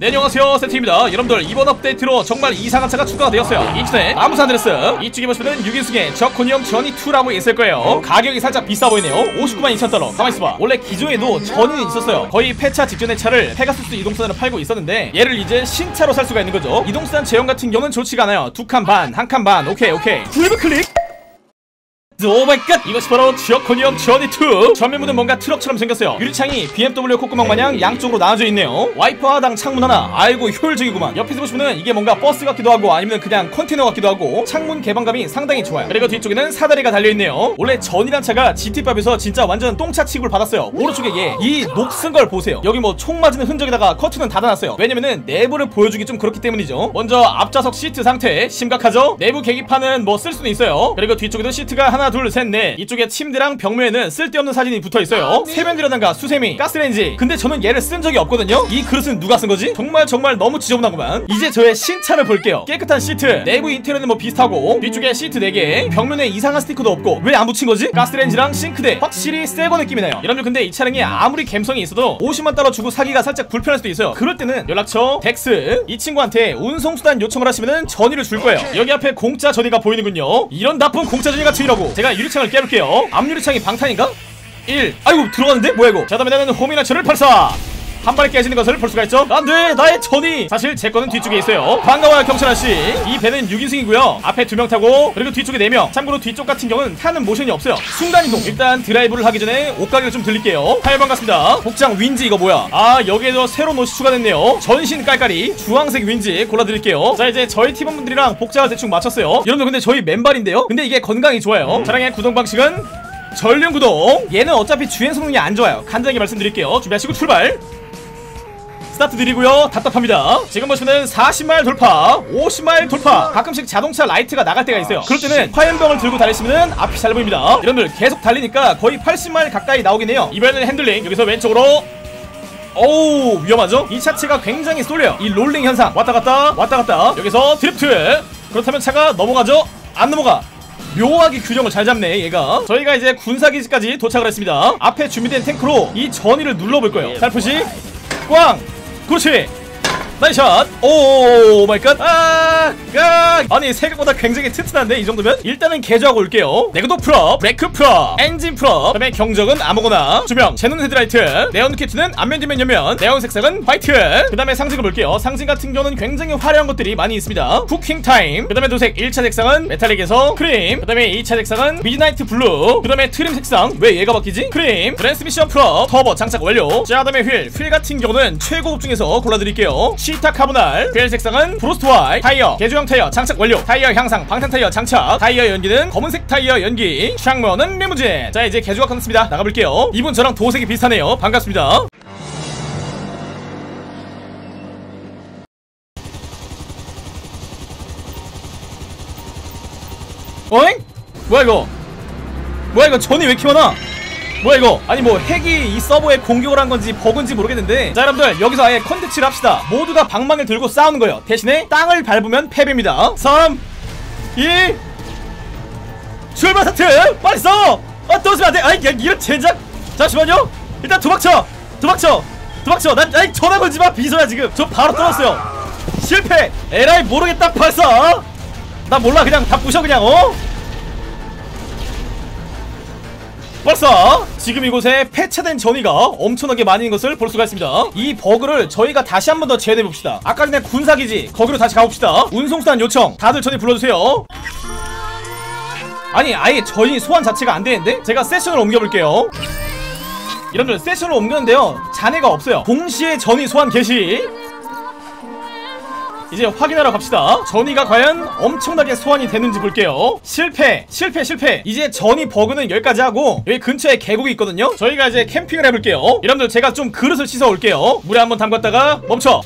네 안녕하세요. 세트입니다. 여러분들 이번 업데이트로 정말 이상한 차가 추가가 되었어요. 인터넷 남부 산 안드레스 이쪽에 보시면은 6인승의 저코니움 저니2라고 있을 거예요. 가격이 살짝 비싸 보이네요. 59만 2천 달러. 가만있어봐. 원래 기존에도 저니는 있었어요. 거의 폐차 직전의 차를 페가수스 이동수단을 팔고 있었는데 얘를 이제 신차로 살 수가 있는 거죠. 이동수단 제원 같은 경우는 좋지가 않아요. 두 칸 반 한 칸 반. 오케이 오케이. 구입 클릭 Oh my God! 이것이 바로 저코니움 저니2 전면부는 뭔가 트럭처럼 생겼어요. 유리창이 BMW 콧구멍 마냥 양쪽으로 나눠져 있네요. 와이퍼 하당 창문 하나. 아이고 효율적이구만. 옆에서 보시면은 이게 뭔가 버스 같기도 하고 아니면 그냥 컨테이너 같기도 하고 창문 개방감이 상당히 좋아요. 그리고 뒤쪽에는 사다리가 달려있네요. 원래 저니란 차가 GTA5에서 진짜 완전 똥차 취급을 받았어요. 오른쪽에 얘 이 녹슨 걸 보세요. 여기 뭐 총 맞은 흔적에다가 커튼은 닫아놨어요. 왜냐면은 내부를 보여주기 좀 그렇기 때문이죠. 먼저 앞좌석 시트 상태 심각하죠? 내부 계기판은 뭐 쓸 수는 있어요. 그리고 뒤쪽에도 시트가 하나 둘 셋 넷. 이쪽에 침대랑 벽면에는 쓸데없는 사진이 붙어있어요. 세면대라든가 수세미 가스레인지. 근데 저는 얘를 쓴 적이 없거든요. 이 그릇은 누가 쓴 거지? 정말 정말 너무 지저분하구만. 이제 저의 신차를 볼게요. 깨끗한 시트. 내부 인테리어는 뭐 비슷하고. 뒤쪽에 시트 4개. 벽면에 이상한 스티커도 없고. 왜 안 붙인 거지? 가스레인지랑 싱크대. 확실히 새거 느낌이 나요. 여러분들 근데 이 차량이 아무리 감성이 있어도 50만 달러 주고 사기가 살짝 불편할 수도 있어요. 그럴 때는 연락처 덱스. 이 친구한테 운송수단 요청을 하시면은 저니를 줄 거예요. 여기 앞에 공짜 저니가 보이는군요. 이런 나쁜 공짜 전의 같은 이라고 제가 유리창을 깨볼게요 앞유리창이 방탄인가? 1 아이고 들어갔는데? 뭐야 이거 자 다음에 나는 호미나처를 발사 한 발에 깨지는 것을 볼 수가 있죠. 안돼 나의 전이. 사실 제 거는 뒤쪽에 있어요. 반가워요 경찰아씨. 이 배는 6인승이고요. 앞에 두 명 타고 그리고 뒤쪽에 4명. 참고로 뒤쪽 같은 경우는 타는 모션이 없어요. 순간이동. 일단 드라이브를 하기 전에 옷가게를 좀 들릴게요. 하여 반갑습니다. 복장 윈지 이거 뭐야? 아 여기에도 새로운 옷이 추가됐네요. 전신 깔깔이 주황색 윈지 골라드릴게요. 자 이제 저희 팀원분들이랑 복장을 대충 맞췄어요. 여러분들 근데 저희 맨발인데요? 근데 이게 건강이 좋아요. 차량의 구동 방식은 전륜 구동. 얘는 어차피 주행 성능이 안 좋아요. 간단하게 말씀드릴게요. 준비하시고 출발 스타트 드리고요. 답답합니다. 지금 보시면 40마일 돌파 50마일 돌파. 가끔씩 자동차 라이트가 나갈 때가 있어요. 그럴 때는 화염병을 들고 달리시면 앞이 잘 보입니다. 여러분들 계속 달리니까 거의 80마일 가까이 나오긴 해요. 이번에는 핸들링 여기서 왼쪽으로. 오우 위험하죠? 이 차체가 굉장히 쏠려요. 이 롤링 현상. 왔다갔다 왔다갔다. 여기서 드리프트. 그렇다면 차가 넘어가죠? 안 넘어가. 묘하게 균형을 잘 잡네 얘가. 저희가 이제 군사기지까지 도착을 했습니다. 앞에 준비된 탱크로 이 저니를 눌러볼 거예요. 살포시. 꽝 그렇지 nice shot. Oh my God. 아, 아 아니 생각보다 굉장히 튼튼한데 이 정도면? 일단은 개조하고 올게요. 내구도 full up 브레이크 full up 엔진 full up. 그다음에 경적은 아무거나. 조명 제논 헤드라이트. 네온 키트는 앞면 뒷면 옆면. 네온 색상은 화이트. 그 다음에 상징을 볼게요. 상징 같은 경우는 굉장히 화려한 것들이 많이 있습니다. Cooking time. 그 다음에 도색 1차 색상은 metallic에서 크림. 그 다음에 2차 색상은 midnight blue. 그 다음에 트림 색상. 왜 얘가 바뀌지? 크림. 트랜스미션 full up 터보 장착 완료. 자 그다음에 휠. 휠 같은 경우는 최고급 중에서 골라드릴게요 치타 카본 R 휠 색상은 frost white 타이어 개조형 타이어 장착 완료. 타이어 향상 방탄 타이어 장착. 타이어 연기는 검은색 타이어 연기. 창문은 리무진. 자 이제 개조가 끝났습니다. 나가볼게요. 이분 저랑 도색이 비슷하네요. 반갑습니다. 어잉? 뭐야 이거? 뭐야 이거 저니 왜 이렇게 많아 뭐야 이거? 아니 뭐 핵이 이 서버에 공격을 한 건지 버그인지 모르겠는데. 자 여러분들 여기서 아예 컨텐츠를 합시다. 모두 다 방망이를 들고 싸우는 거예요. 대신에 땅을 밟으면 패배입니다. 3 2 출발 스타트! 빨리 써! 아 떨어지면 안돼. 아이 야, 이런 젠장 잠시만요. 일단 도망쳐. 도망쳐. 도망쳐. 난 아이 전화 걸지마 비서야 지금. 저 바로 떨어졌어요. 실패. 에라이 모르겠다 발사 나 몰라. 그냥 다 부셔 그냥 어? 벌써 지금 이곳에 폐차된 전이가 엄청나게 많은 것을 볼 수가 있습니다. 이 버그를 저희가 다시 한 번 더 재현해봅시다. 아까 전에 군사기지 거기로 다시 가봅시다. 운송수단 요청 다들 전이 불러주세요. 아니 아예 전이 소환 자체가 안 되는데? 제가 세션을 옮겨볼게요. 여러분들 세션을 옮겼는데요. 잔해가 없어요. 동시에 전이 소환 개시 이제 확인하러 갑시다. 저니가 과연 엄청나게 소환이 되는지 볼게요. 실패 실패 실패. 이제 저니 버그는 여기까지 하고 여기 근처에 계곡이 있거든요. 저희가 이제 캠핑을 해볼게요. 여러분들 제가 좀 그릇을 씻어 올게요. 물에 한번 담갔다가 멈춰.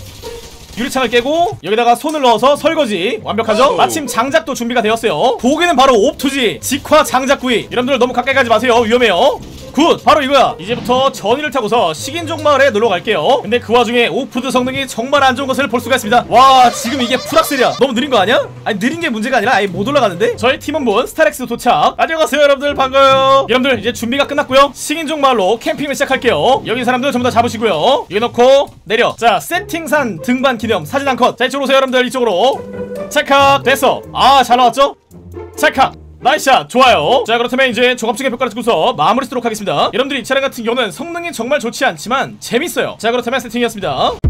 유리창을 깨고 여기다가 손을 넣어서 설거지. 완벽하죠? 마침 장작도 준비가 되었어요. 고기는 바로 옵투지 직화 장작구이. 여러분들 너무 가까이 가지 마세요. 위험해요 good! 바로 이거야. 이제부터 저니를 타고서 식인종 마을에 놀러 갈게요. 근데 그 와중에 오프로드 성능이 정말 안 좋은 것을 볼 수가 있습니다. 와 지금 이게 full 악셀이야. 너무 느린 거 아니야? 아니 느린 게 문제가 아니라 아예 못 올라가는데? 저희 팀원분 스타렉스 도착. 안녕하세요 여러분들. 반가워요. 여러분들 이제 준비가 끝났고요. 식인종 마을로 캠핑을 시작할게요. 여기 사람들 전부 다 잡으시고요. 여기 넣고 내려. 자 세팅산 등반 기념 사진 한컷자 이쪽으로 오세요 여러분들. 이쪽으로. 찰칵. 됐어. 아 잘 나왔죠? 찰칵 Nice shot. 좋아요. 자 그렇다면 이제 종합적인 평가를 듣고서 마무리 짓도록 하겠습니다. 여러분들이 이 차량 같은 경우는 성능이 정말 좋지 않지만 재밌어요. 자 그렇다면 세팅이었습니다